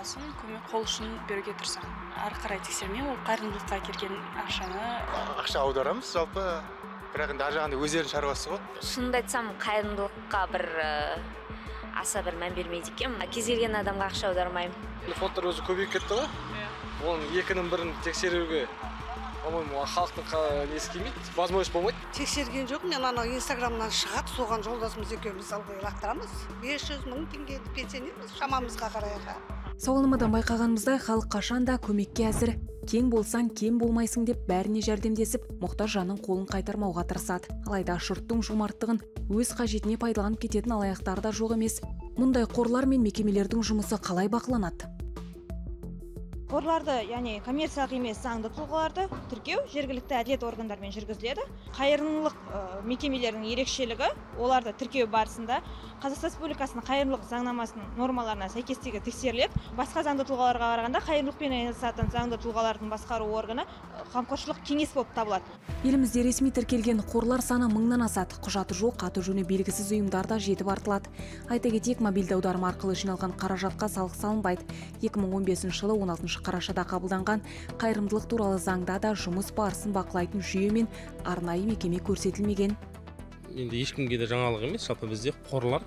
болғасын көмек қол ұшын беруге тырысамын. Ары қарай тексермей ол қайырымдылыққа келген ақшаны ақша аударамыз жалпы. Бірақ енді ар жағында өздерінің шаруасы ғой. Шынымды айтсам қайырымдылыққа бір ә, аса бір мән бермейді екенмін. Кез келген адамға ақша аудармаймын. Фондтар өзі көбейіп кетті ғой. Оның екінің бірін тексеруге по моему халықтың несі келмейді возможность болмайды. Тексерген жоқпын мен анау инстаграмнан шығады соған жолдасымыз екеуміз ылғи лақтырамыз. бес жүз мың теңге пенсионерміз шамамызға қарай сауалнамадан байқағанымыздай халық қашан да көмекке әзір. Кең болсаң кем болмайсың деп бәріне жәрдемдесіп мұқтаж жанның қолын қайтармауға тырысады. Алайда жұрттың жомарттығын өз қажетіне пайдаланып кететін алаяқтар да жоқ емес. Мұндай қорлар мен мекемелердің жұмысы қалай бақыланады? Қорларды яғни коммерциялық емес заңды тұлғаларды тіркеу жергілікті әділет органдарымен жүргізіледі. Қайырымдылық ә, мекемелерінің ерекшелігі оларды тіркеу барысында қазақстан республикасының қайырымдылық заңнамасының нормаларына сәйкестігі тексеріледі. Басқа заңды тұлғаларға қарағанда қайырымдылықпен айналысатын заңды тұлғалардың басқару органы қамқоршылық кеңес болып табылады. Елімізде ресми тіркелген қорлар саны мыңнан асады. Құжаты жоқ аты жөні белгісіз ұйымдар да жетіп артылады. Айта кетейік мобильді аударым арқылы жиналған қаражатқа салық салынбайды. 2015 жылы 16 қарашада қабылданған. Қайырымдылық туралы заңда да жұмыс барысын бақылайтын жүйе мен арнайы мекеме көрсетілмеген. Енді ешкімге де жаңалық емес жалпы бізде қорлар.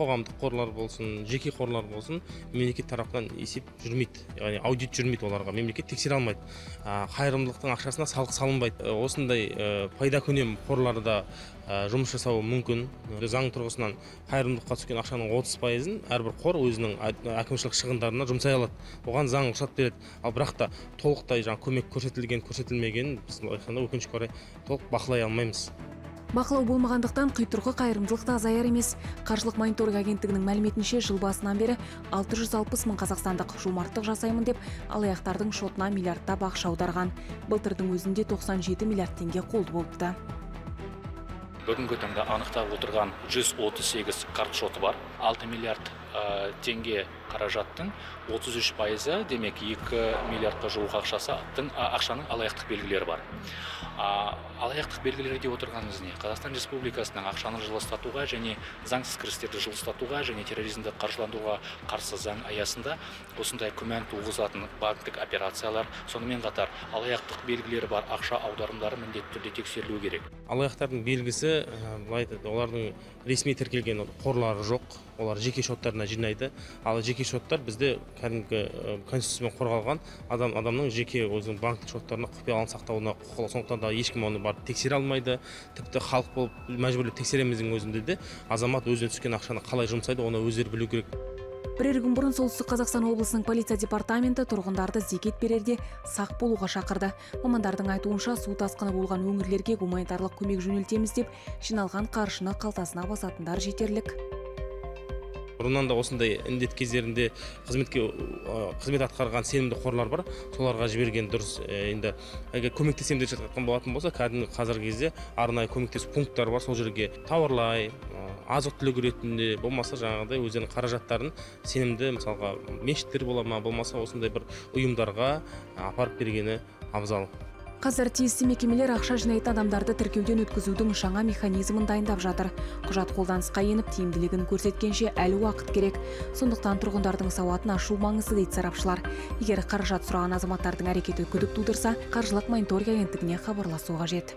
Қоғамдық қорлар болсын жеке қорлар болсын мемлекет тарапынан есеп жүрмейді. Яғни аудит жүрмейді оларға. Мемлекет тексере алмайды. Қайырымдылықтың ақшасына салық салынбайды. Э, осындай э, пайда көнем қорларда э, жұмыс жасауы мүмкін. Заң тұрғысынан қайырымдылыққа түскен ақшаның отыз пайызын әрбір қор өзінің әкімшілік шығындарына жұмсай алады. Оған заң рұқсат береді. Ал бірақ та толықтай жаңағы көмек көрсетілген көрсетілмегенін біз былай айтқанда өкінішке орай толық бақылай алмаймыз. Бақылау болмағандықтан қитұрқы қайырымдылық та азаяр емес. Қаржылық мониторинг агенттігінің мәліметінше жыл басынан бері 660 мың қазақстандық жомарттық жасаймын деп алаяқтардың шотына миллиардтап ақша аударған. Былтырдың өзінде 97 миллиард теңге қолды болыпты. Бүгінгі таңда анықтап отырған 138 карт шоты бар. 6 миллиард ә, теңге қаражаттың 33 пайызы демек 2 миллиардқа жуық ақшасы ақшаның алаяқтық белгілері бар. А, алаяқтық белгілері деп отырғанымыз не? Қазақстан республикасының ақшаны жылыстатуға және заңсыз кірістерді жылыстатуға және терроризмді қаржыландыруға қарсы заң аясында осындай күмән туғызатын банктік операциялар сонымен қатар алаяқтық белгілері бар ақша аударымдары міндетті түрде тексерілуі керек. Алаяқтардың белгісі былай айтады олардың ресми тіркелген қорлары жоқ. Олар жеке шоттарына жинайды. Ал жеке шоттар бізде кәдімгі конституциямен қорғалған адам адамның жеке өзінің банктік шоттарына құпиялығын сақтауына құқылы сондықтан да ешкім оны барып тексере алмайды. Тіпті халық болып мәжбүрлеп тексереміздің өзінде де азамат өзіне түскен ақшаны қалай жұмсайды оны өздері білу керек. Бірер күн бұрын солтүстік қазақстан облысының полиция департаменті тұрғындарды зекет берерде сақ болуға шақырды. Мамандардың айтуынша су тасқыны болған өңірлерге гуманитарлық көмек жөнелтеміз деп жиналған қаржыны қалтасына басатындар жетерлік. Бұрыннан да осындай індет кездерінде қызметке қызмет атқарған сенімді қорлар бар. Соларға жіберген дұрыс енді егер көмектесемін деп жатқан болатын болса кәдімгі қазіргі кезде арнайы көмектесу пункттары бар. Сол жерге тауарлай азық түлік ретінде болмаса жаңағыдай өздерінің қаражаттарын сенімді мысалға мешіттер бола ма болмаса осындай бір ұйымдарға апарып бергені абзал. Қазір тиісті мекемелер ақша жинайтын адамдарды тіркеуден өткізудің жаңа механизмін дайындап жатыр. Құжат қолданысқа еніп тиімділігін көрсеткенше әлі уақыт керек. Сондықтан тұрғындардың сауатын ашу маңызды дейді сарапшылар. Егер қаражат сұраған азаматтардың әрекеті күдік тудырса қаржылық мониторинг агенттігіне хабарласу қажет.